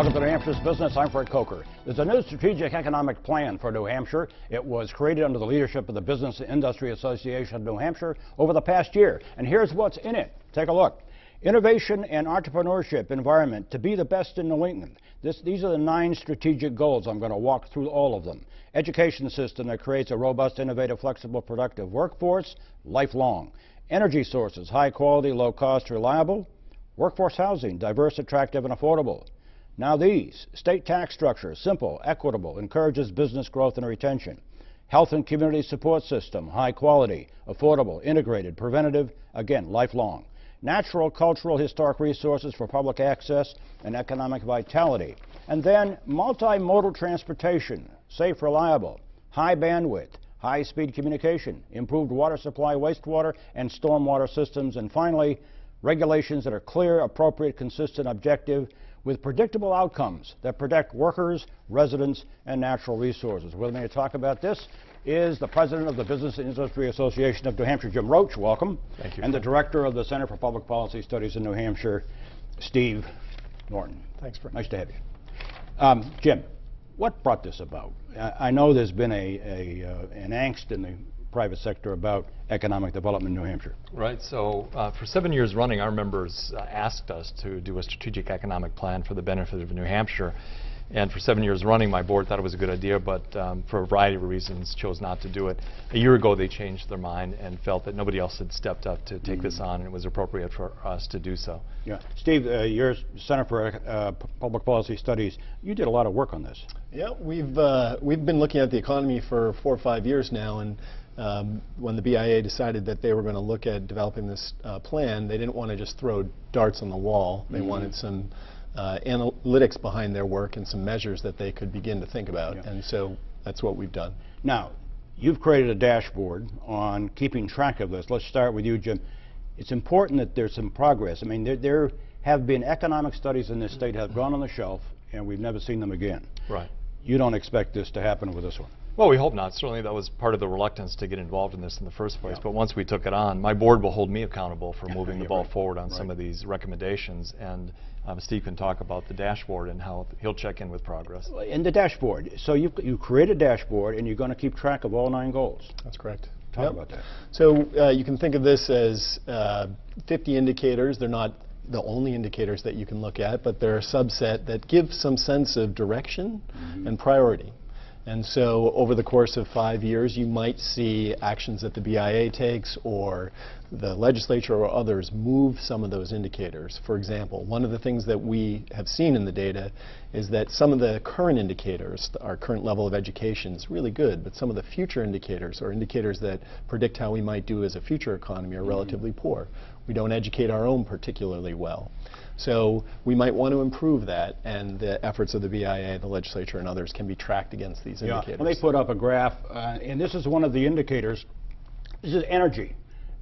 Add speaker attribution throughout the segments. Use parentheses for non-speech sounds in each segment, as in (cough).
Speaker 1: Welcome to New Hampshire's Business. I'm Fred Kocher. There's a new strategic economic plan for New Hampshire. It was created under the leadership of the Business Industry Association of New Hampshire over the past year. And here's what's in it. Take a look. Innovation and entrepreneurship environment to be the best in New England. This, these are the nine strategic goals. I'm going to walk through all of them. Education system that creates a robust, innovative, flexible, productive workforce, lifelong. Energy sources, high quality, low cost, reliable. Workforce housing, diverse, attractive, and affordable. Now these, state tax structure, simple, equitable, encourages business growth and retention. Health and community support system, high quality, affordable, integrated, preventative, again, lifelong. Natural, cultural, historic resources for public access and economic vitality. And then multimodal transportation, safe, reliable, high bandwidth, high-speed communication, improved water supply, wastewater, and stormwater systems, and finally, regulations that are clear, appropriate, consistent, objective, with predictable outcomes that protect workers, residents, and natural resources. With me to talk about this is the president of the Business and Industry Association of New Hampshire, Jim Roche. Welcome.
Speaker 2: Thank you.
Speaker 1: And the director of the Center for Public Policy Studies in New Hampshire, Steve Norton.
Speaker 2: Thanks, Fred.
Speaker 1: Nice to have you. Um, Jim, what brought this about? I, I know there's been a, a uh, an angst in the private sector about economic development in New Hampshire.
Speaker 2: Right. So uh, for seven years running, our members uh, asked us to do a strategic economic plan for the benefit of New Hampshire. And for seven years running, my board thought it was a good idea, but um, for a variety of reasons chose not to do it. A year ago, they changed their mind and felt that nobody else had stepped up to take mm -hmm. this on, and it was appropriate for us to do so.
Speaker 1: Yeah. Steve, uh, your Center for uh, Public Policy Studies, you did a lot of work on this.
Speaker 3: Yeah, we've, uh, we've been looking at the economy for four or five years now, and um, when the BIA decided that they were going to look at developing this uh, plan, they didn't want to just throw darts on the wall. They mm -hmm. wanted some uh, analytics behind their work and some measures that they could begin to think about. Yeah. And so that's what we've done.
Speaker 1: Now, you've created a dashboard on keeping track of this. Let's start with you, Jim. It's important that there's some progress. I mean, there, there have been economic studies in this state that have gone on the shelf, and we've never seen them again.
Speaker 2: Right.
Speaker 1: You don't expect this to happen with this one.
Speaker 2: Well, we hope not. Certainly that was part of the reluctance to get involved in this in the first place. Yeah. But once we took it on, my board will hold me accountable for (laughs) moving the ball right. forward on right. some of these recommendations. And um, Steve can talk about the dashboard and how he'll check in with progress.
Speaker 1: In the dashboard, so you, you create a dashboard and you're going to keep track of all nine goals.
Speaker 3: That's correct.
Speaker 1: Talk yep. about that.
Speaker 3: So uh, you can think of this as uh, 50 indicators. They're not the only indicators that you can look at, but they're a subset that give some sense of direction mm -hmm. and priority. And so over the course of five years, you might see actions that the BIA takes or the legislature or others move some of those indicators. For example, one of the things that we have seen in the data is that some of the current indicators, our current level of education is really good, but some of the future indicators or indicators that predict how we might do as a future economy are mm -hmm. relatively poor. We don't educate our own particularly well. So we might want to improve that, and the efforts of the BIA, the legislature, and others can be tracked against these yeah. indicators.
Speaker 1: Well, they put up a graph, uh, and this is one of the indicators. This is energy,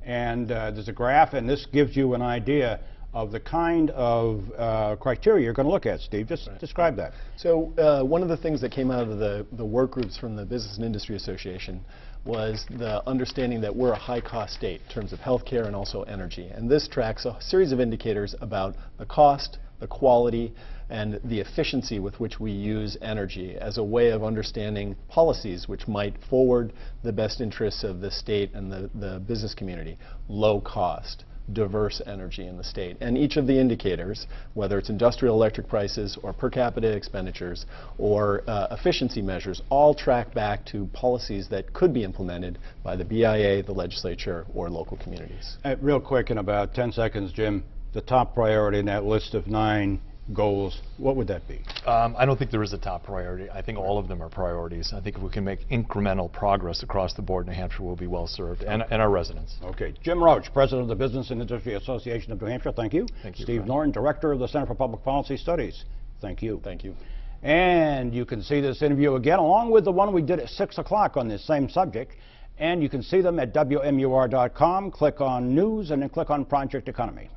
Speaker 1: and uh, there's a graph, and this gives you an idea of the kind of uh, criteria you're going to look at, Steve. Just right. describe that.
Speaker 3: So uh, one of the things that came out of the, the work groups from the Business and Industry Association was the understanding that we're a high-cost state in terms of healthcare and also energy. And this tracks a series of indicators about the cost, the quality, and the efficiency with which we use energy as a way of understanding policies which might forward the best interests of the state and the, the business community. Low cost, diverse energy in the state. And each of the indicators, whether it's industrial electric prices or per capita expenditures or uh, efficiency measures, all track back to policies that could be implemented by the BIA, the legislature, or local communities.
Speaker 1: Uh, real quick, in about 10 seconds, Jim, the top priority in that list of nine goals, what would that be?
Speaker 2: Um, I don't think there is a top priority. I think all of them are priorities. I think if we can make incremental progress across the board, New Hampshire will be well served, and, and our residents.
Speaker 1: Okay. Jim Roche, President of the Business and Industry Association of New Hampshire, thank you.
Speaker 2: Thank you.
Speaker 1: Steve Norton, Director of the Center for Public Policy Studies, thank you.
Speaker 3: Thank you.
Speaker 1: And you can see this interview again, along with the one we did at 6 o'clock on this same subject. And you can see them at WMUR.com. Click on News and then click on Project Economy.